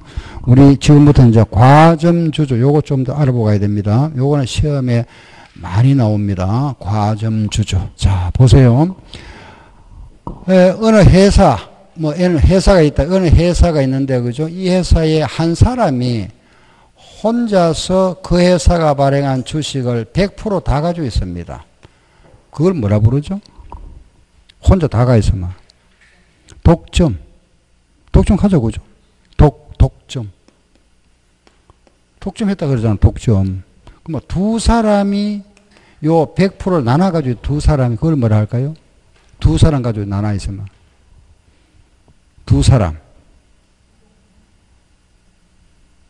우리 지금부터 이제 과점 주조 요거 좀 더 알아보고 가야 됩니다. 요거는 시험에 많이 나옵니다. 과점 주조. 자 보세요. 에, 어느 회사 뭐 회사가 있다. 어느 회사가 있는데 그죠? 이 회사에 한 사람이 혼자서 그 회사가 발행한 주식을 100%다 가지고 있습니다. 그걸 뭐라 부르죠? 혼자 다가 있으면 독점. 독점 하죠, 그죠? 독, 독점. 독점했다 그러잖아, 독점. 그럼 두 사람이 요 100%를 나눠가지고 두 사람이 그걸 뭐라 할까요? 두 사람 가지고 나눠 있으면. 두 사람.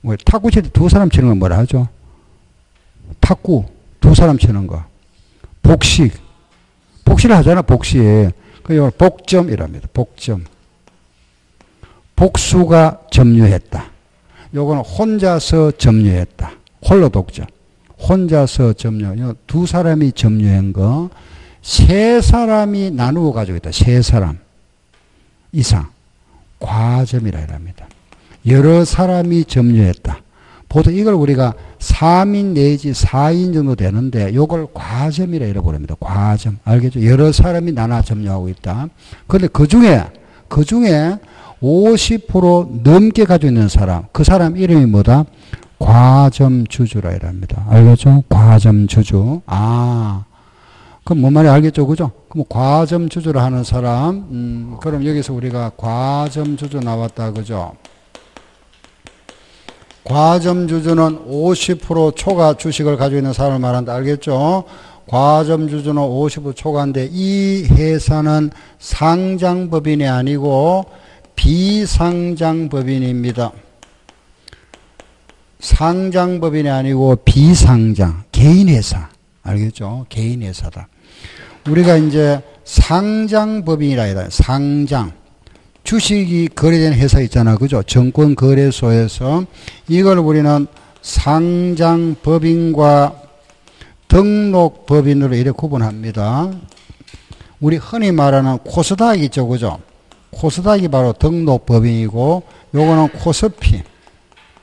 뭐 탁구 칠 때 두 사람 치는 건 뭐라 하죠? 탁구. 두 사람 치는 거. 복식. 복식을 하잖아, 복식. 그 복점이랍니다. 복점. 복수가 점유했다. 요거는 혼자서 점유했다. 홀로 독점. 혼자서 점유. 두 사람이 점유한 거, 세 사람이 나누어 가지고 있다. 세 사람 이상. 과점이라 합니다. 여러 사람이 점유했다. 보통 이걸 우리가 3인 내지 4인 정도 되는데 요걸 과점이라 이러버립니다. 과점. 알겠죠? 여러 사람이 나눠 점유하고 있다. 그런데 그 중에 그 중에 50% 넘게 가지고 있는 사람, 그 사람 이름이 뭐다? 과점 주주라 이랍니다. 알겠죠? 과점 주주. 아. 그럼 뭔 말이 알겠죠? 그죠? 그럼 과점 주주를 하는 사람, 음, 그럼 여기서 우리가 과점 주주 나왔다. 그죠? 과점 주주는 50% 초과 주식을 가지고 있는 사람을 말한다. 알겠죠? 과점 주주는 50% 초과인데 이 회사는 상장법인이 아니고 비상장법인입니다. 상장법인이 아니고 비상장 개인회사 알겠죠? 개인회사다. 우리가 이제 상장법인이라 해야 상장 주식이 거래되는 회사 있잖아. 그죠? 정권거래소에서 이걸 우리는 상장법인과 등록법인으로 이렇게 구분합니다. 우리 흔히 말하는 코스닥 있죠. 그죠? 코스닥이 바로 등록법인이고 요거는 코스피.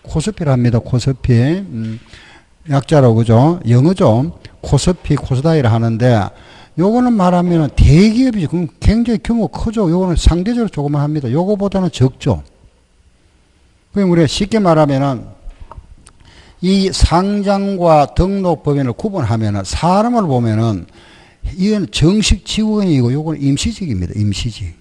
코스피랍니다. 코스피. 음, 약자로 그죠? 영어죠. 코스피, 코스닥이라 하는데 요거는 말하면 대기업이죠. 그럼 굉장히 규모 크죠. 요거는 상대적으로 조금만 합니다. 요거보다는 적죠. 그럼 우리가 쉽게 말하면은 이 상장과 등록 법인을 구분하면은 사람을 보면은 이건 정식 직원이고 요거는 임시직입니다. 임시직.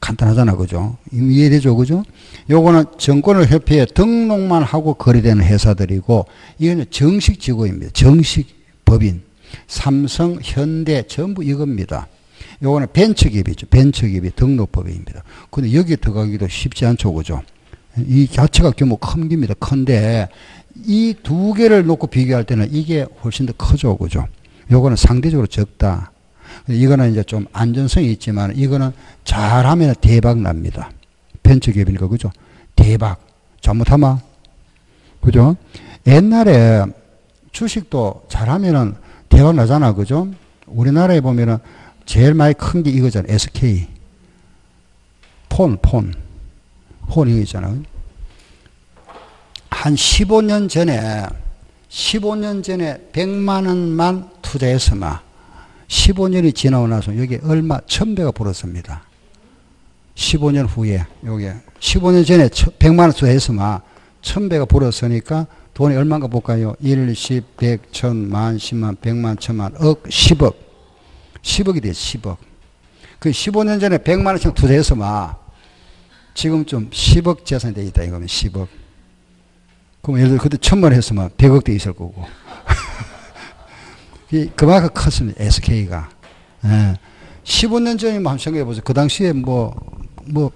간단하잖아. 그죠? 이해되죠? 그죠? 요거는 정권을 협회에 등록만 하고 거래되는 회사들이고 이거는 정식 직원입니다. 정식 법인. 삼성, 현대 전부 이겁니다. 요거는 벤처기업이죠. 벤처기업이 등록법인입니다. 근데 여기 들어가기도 쉽지 않죠. 그죠? 이 자체가 규모 큰 겁니다. 큰데 이 두 개를 놓고 비교할 때는 이게 훨씬 더 크죠. 그죠? 요거는 상대적으로 적다. 이거는 이제 좀 안전성이 있지만 이거는 잘하면 대박 납니다. 벤처 기업이니까 그죠? 대박. 잘못하면 그죠? 옛날에 주식도 잘하면은 대박 나잖아. 그죠? 우리나라에 보면은 제일 많이 큰 게 이거잖아. SK. 폰, 폰. 폰이 있잖아. 한 15년 전에, 15년 전에 100만 원만 투자했으면 15년이 지나고 나서 여기 얼마, 1000배가 벌었습니다. 15년 후에, 여기. 15년 전에 100만 원 투자했으면 1000배가 벌었으니까 돈이 얼마인가 볼까요? 1, 10, 100, 1000, 만, 10만, 100만, 1000만, 억, 10억. 10억이 돼, 10억. 그 15년 전에 100만 원씩 투자해서 막 지금 좀 10억 재산이 돼 있다 이거면 10억. 그럼 예를 들어 그때 천만 원 했으면 100억 돼 있을 거고. 그만큼 컸습니다. SK가. 예. 15년 전이면 한번 생각해 보세요. 그 당시에 뭐, 뭐,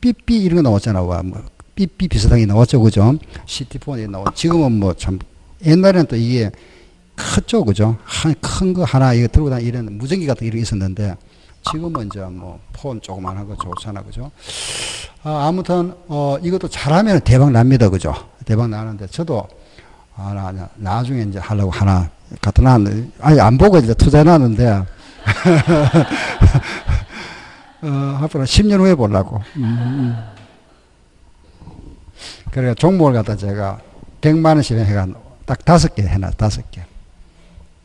삐삐 이런 거 나왔잖아. 와, 뭐, 삐삐 비슷한 게 나왔죠. 그죠? 시티폰이 나왔 지금은 뭐 참, 옛날에는 또 이게 컸죠. 그죠? 한, 큰 거 하나 이거 들고 다니 이런 무전기 같은 게 있었는데 지금은 이제 뭐 폰 조그만한 거 좋잖아. 그죠? 아, 아무튼, 어, 이것도 잘하면 대박 납니다. 그죠? 대박 나는데 저도 아, 나, 나, 나중에 이제 하려고 하나 갖다 놨는데, 아니, 안 보고 이제 투자해 놨는데, 어, 앞으로 10년 후에 보려고. 음, 음. 그러니까 종목을 갖다 제가 100만 원씩 해가 딱 다섯 개 해놔, 다섯 개.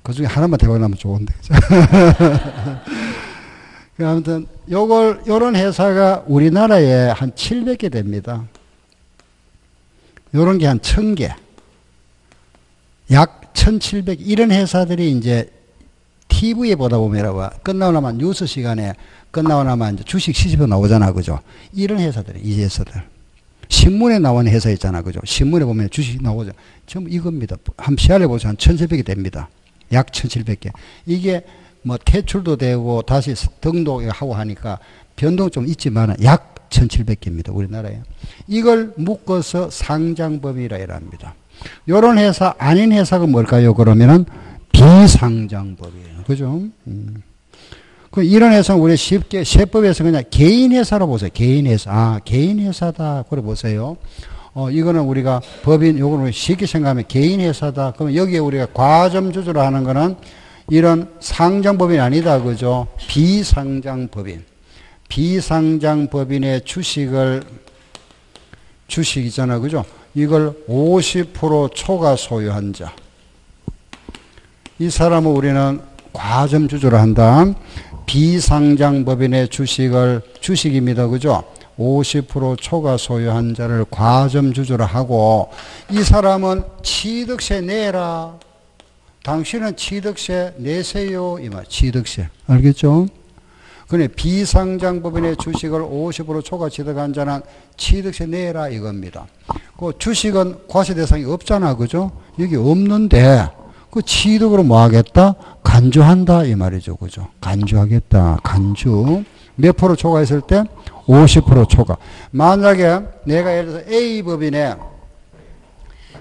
그 중에 하나만 대박 나면 좋은데. 그 아무튼, 요걸, 요런 회사가 우리나라에 한 700개 됩니다. 요런 게 한 1000개. 약 1700, 이런 회사들이 이제 TV에 보다 보면 끝나고 나면 뉴스 시간에 끝나고 나면 주식 시집에 나오잖아. 그죠? 이런 회사들이, 이 회사들. 신문에 나오는 회사 있잖아. 그죠? 신문에 보면 주식 나오죠. 전부 이겁니다. 한 시간에 보세요. 한 1700개 됩니다. 약 1700개. 이게 뭐 퇴출도 되고 다시 등록하고 하니까 변동 좀 있지만 약 1700개입니다. 우리나라에. 이걸 묶어서 상장법이라 합니다. 요런 회사 아닌 회사가 뭘까요? 그러면은 비상장법이에요. 그죠? 음. 그 이런 회사는 우리 쉽게 세법에서 그냥 개인 회사로 보세요. 개인 회사. 아, 개인 회사다. 그래 보세요. 어, 이거는 우리가 법인, 요거는 쉽게 생각하면 개인 회사다. 그러면 여기에 우리가 과점 주주로 하는 거는 이런 상장법인 아니다. 그죠? 비상장법인. 비상장법인의 주식을, 주식이잖아. 그죠? 이걸 50% 초과 소유한 자. 이 사람은 우리는 과점 주주로 한다. 비상장법인의 주식을 주식입니다. 그죠? 50% 초과 소유한 자를 과점 주주로 하고 이 사람은 취득세 내라. 당신은 취득세 내세요. 이 말. 취득세. 알겠죠? 그래 비상장법인의 주식을 50% 초과 취득한 자는 취득세 내라 이겁니다. 그 주식은 과세 대상이 없잖아. 그죠? 여기 없는데 그 취득으로 뭐 하겠다? 간주한다 이 말이죠. 그죠? 간주하겠다. 간주. 몇 프로 초과했을 때? 50% 초과. 만약에 내가 예를 들어서 A법인에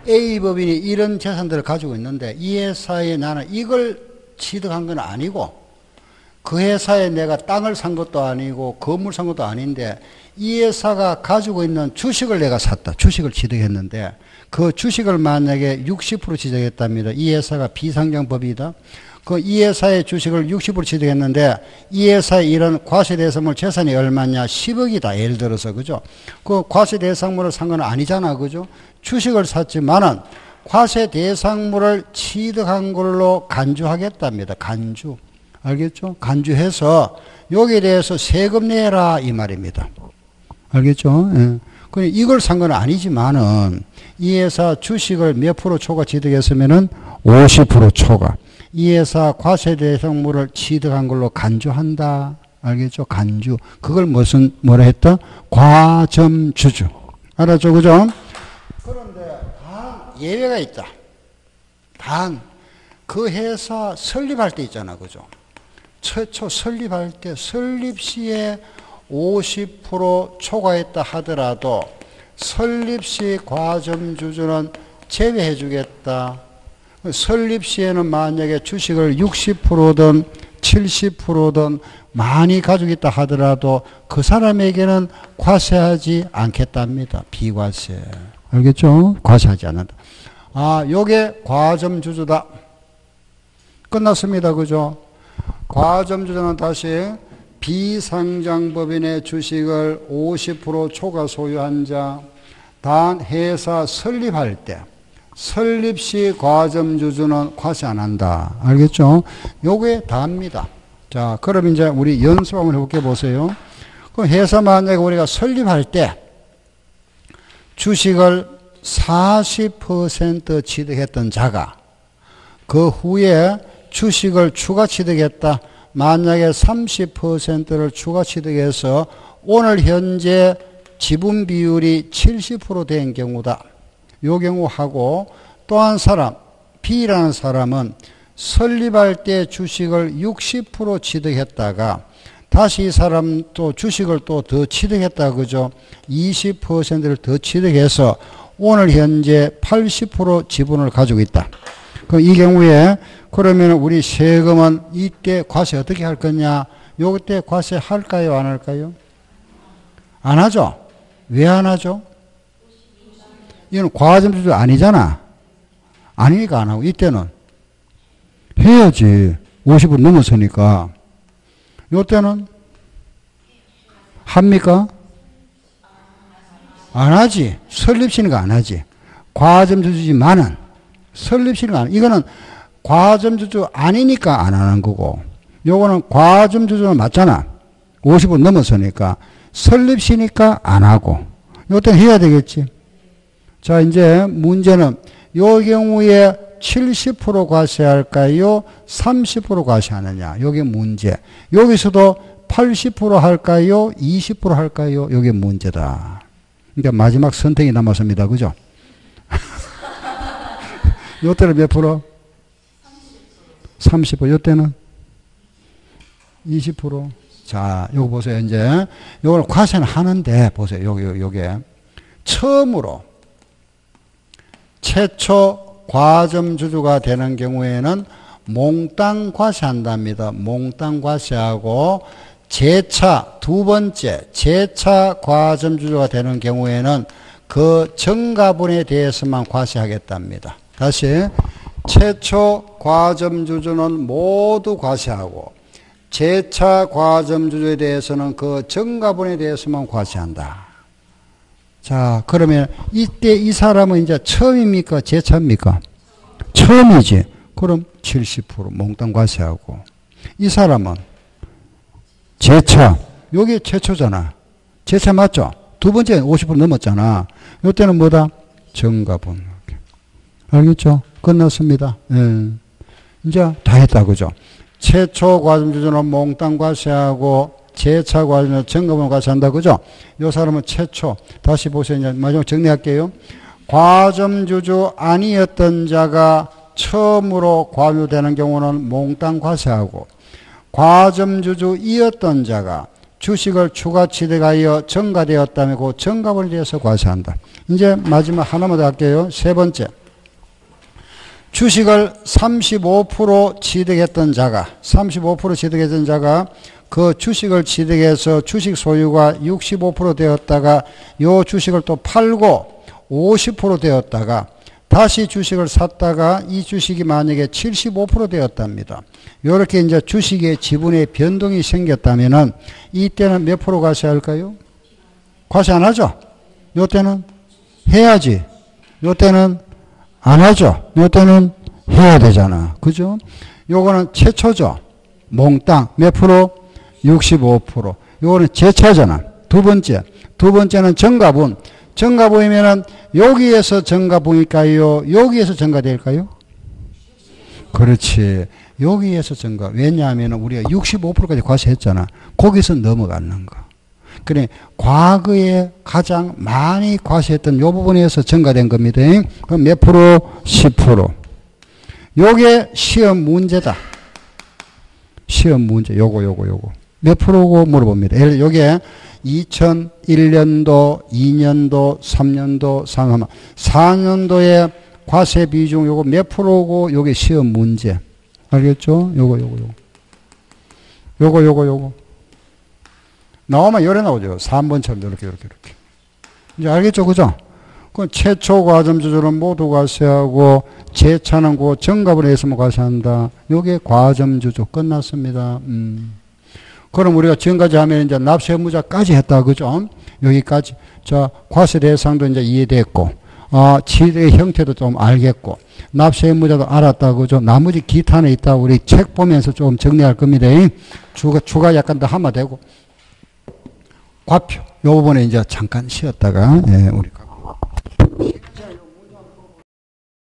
A법인이 이런 재산들을 가지고 있는데 이 회사에 나는 이걸 취득한 건 아니고 그 회사에 내가 땅을 산 것도 아니고 건물 산 것도 아닌데 이 회사가 가지고 있는 주식을 내가 샀다. 주식을 취득했는데 그 주식을 만약에 60% 취득했답니다. 이 회사가 비상장법이다. 그 이 회사의 주식을 60% 취득했는데 이 회사의 이런 과세 대상물 재산이 얼마냐? 10억이다. 예를 들어서 그죠? 그 과세 대상물을 산 건 아니잖아. 그죠? 주식을 샀지만은 과세 대상물을 취득한 걸로 간주하겠답니다. 간주. 알겠죠? 간주해서 여기에 대해서 세금 내라 이 말입니다. 알겠죠? 예. 이걸 산 건 아니지만은 이 회사 주식을 몇 프로 초과 취득했으면은 50% 초과. 이 회사 과세 대상물을 취득한 걸로 간주한다. 알겠죠? 간주. 그걸 무슨 뭐라 했다? 과점주주. 알았죠? 그죠? 그런데 단 예외가 있다. 단 그 회사 설립할 때 있잖아. 그죠? 최초 설립할 때 설립 시에 50% 초과했다 하더라도 설립 시 과점 주주는 제외해 주겠다. 설립 시에는 만약에 주식을 60%든 70%든 많이 가지고 있다 하더라도 그 사람에게는 과세하지 않겠답니다. 비과세. 알겠죠? 과세하지 않는다. 아, 요게 과점 주주다. 끝났습니다. 그죠? 과점주주는 다시 비상장법인의 주식을 50% 초과 소유한 자, 단 회사 설립할 때, 설립 시 과점주주는 과세 안 한다. 알겠죠? 요게 다입니다. 자, 그럼 이제 우리 연습 한번 해볼게 보세요. 그 회사 만약에 우리가 설립할 때 주식을 40% 취득했던 자가 그 후에 주식을 추가 취득했다. 만약에 30%를 추가 취득해서 오늘 현재 지분 비율이 70%된 경우다. 요 경우하고 또 한 사람, B라는 사람은 설립할 때 주식을 60% 취득했다가 다시 이 사람 또 주식을 또 더 취득했다 그죠? 20%를 더 취득해서 오늘 현재 80% 지분을 가지고 있다. 그럼 이 경우에 그러면 우리 세금은 이때 과세 어떻게 할 거냐? 요때 과세 할까요? 안 할까요? 안 하죠? 왜 안 하죠? 이건 과점주주 아니잖아. 아니니까 안 하고 이때는 해야지. 50은 넘었으니까. 요때는 합니까? 안 하지. 설립시니까 안 하지. 과점주주지만은 설립시니까 안 이거는 과점주주 아니니까 안 하는 거고 요거는 과점주주는 맞잖아. 50은 넘었으니까 설립시니까 안 하고 요때는 해야 되겠지. 자 이제 문제는 요 경우에 70% 과세할까요? 30% 과세하느냐? 요게 문제. 여기서도 80% 할까요? 20% 할까요? 요게 문제다. 그러니까 마지막 선택이 남았습니다. 그죠? 요때는 몇 프로? 30%. 요때는 20%. 자, 요거 보세요. 이제 요걸 과세는 하는데 보세요. 요게 요게 처음으로 최초 과점 주주가 되는 경우에는 몽땅 과세한답니다. 몽땅 과세하고 재차 두 번째 재차 과점 주주가 되는 경우에는 그 정가분에 대해서만 과세하겠답니다. 다시 최초 과점 주주는 모두 과세하고 재차 과점 주주에 대해서는 그 정가분에 대해서만 과세한다. 자, 그러면 이때 이 사람은 이제 처음입니까? 재차입니까? 처음이지. 그럼 70% 몽땅 과세하고. 이 사람은 재차. 요게 최초잖아. 재차 맞죠? 두 번째 50% 넘었잖아. 요때는 뭐다? 정가분. 알겠죠? 끝났습니다. 예. 이제 다 했다. 그죠? 최초 과점주주는 몽땅 과세하고 재차 과정을 점검을 같이 한다 그죠? 요 사람은 최초 다시 보세요. 이제 마지막 정리할게요. 과점주주 아니었던 자가 처음으로 과유되는 경우는 몽땅 과세하고 과점주주이었던 자가 주식을 추가 취득하여 증가되었다면 그 증가분에 대해서 과세한다. 이제 마지막 하나만 더 할게요. 세 번째. 주식을 35% 취득했던 자가 35% 취득했던 자가 그 주식을 취득해서 주식 소유가 65% 되었다가 요 주식을 또 팔고 50% 되었다가 다시 주식을 샀다가 이 주식이 만약에 75% 되었답니다. 이렇게 이제 주식의 지분의 변동이 생겼다면은 이때는 몇 프로 과세 할까요? 과세 안 하죠? 요때는 해야지. 요때는 안 하죠? 요때는 해야 되잖아. 그죠? 요거는 최초죠. 몽땅 몇 프로? 65%. 요거는 재차잖아. 두 번째. 두 번째는 정가분. 정가분이면은 여기에서 정가분일까요? 여기에서 정가될까요? 그렇지. 여기에서 정가. 왜냐하면 우리가 65%까지 과세했잖아. 거기서 넘어가는 거. 그래, 과거에 가장 많이 과세했던 요 부분에서 증가된 겁니다. 그럼 몇 프로? 10%. 요게 시험 문제다. 시험 문제. 요거, 요거, 요거. 몇 프로고 물어봅니다. 예를 요게 2001년도, 2년도, 3년도, 3년도, 4년도에 과세 비중 요거 몇 프로고 요게 시험 문제. 알겠죠? 요거, 요거, 요거. 요거, 요거, 요거. 나오면 열에 나오죠. 3번처럼 이렇게, 이렇게, 이렇게. 이제 알겠죠? 그죠? 그 최초 과점 조절은 모두 과세하고 재차는 그 정갑을 해서만 과세한다. 요게 과점 조조 끝났습니다. 음. 그럼 우리가 지금까지 하면 이제 납세 의무자까지 했다. 그죠? 여기까지. 자, 과세 대상도 이제 이해됐고, 어, 치의 형태도 좀 알겠고, 납세 의무자도 알았다. 그죠? 나머지 기타는 있다. 우리 책 보면서 좀 정리할 겁니다. 추가, 추가 약간 더 하면 되고. 과표. 요번에 이제 잠깐 쉬었다가, 예, 우리